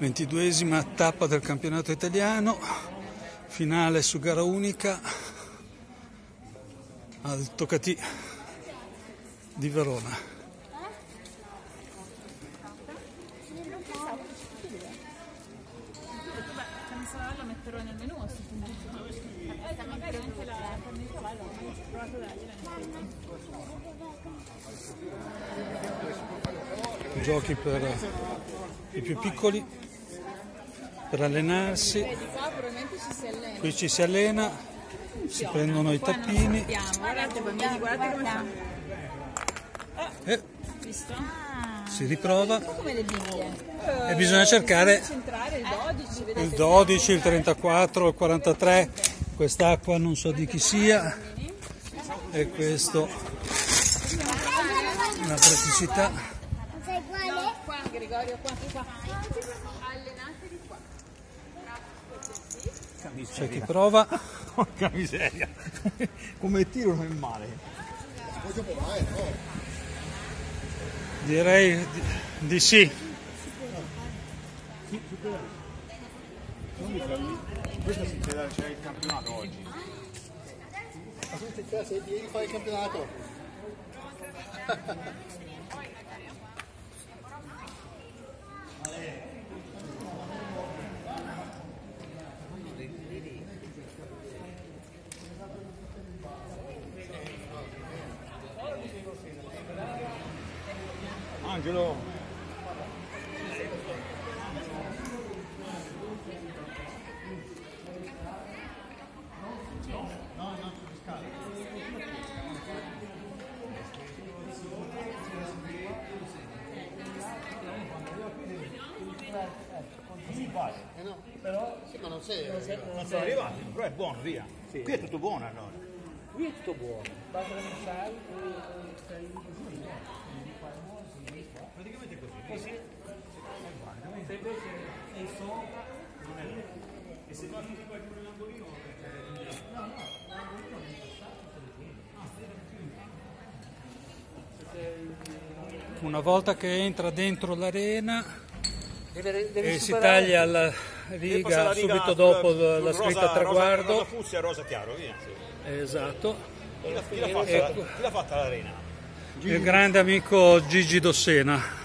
ventiduesima tappa del campionato italiano, finale su gara unica al Toccati di Verona. Giochi per i più piccoli, per allenarsi. Qui ci si allena, si prendono i tappini sappiamo. Guardate bambini, guardate come sta. e Visto? si riprova e bisogna cercare Centrare il 12, vedete? il 12, il 34, il 43. Quest'acqua non so di chi sia e questo una praticità. Sai quale? No, qua Gregorio, qua, qua. Allenatevi. C'è chi prova, Porca miseria, come tiro non è male. direi di, di sì. Questo si c'è il campionato oggi. Ma se devi fare il campionato? Angelo, Eh no. Però? Sì, ma non sei. non sono arrivati, però è buono, via. Qui è tutto buono allora. Qui è tutto buono, basta che non sai Così. Se invece è sopra, non è E se va tutti qualcuno nell'angolino, Una volta che entra dentro l'arena deve, deve e si taglia la riga la riga subito dopo la, la rosa- scritta Rosa, traguardo. rosa fucsia e rosa chiaro, via. Esatto. Chi l'ha, fatta, Ecco. chi l'ha fatta l'arena? Il grande amico Gigi Dossena.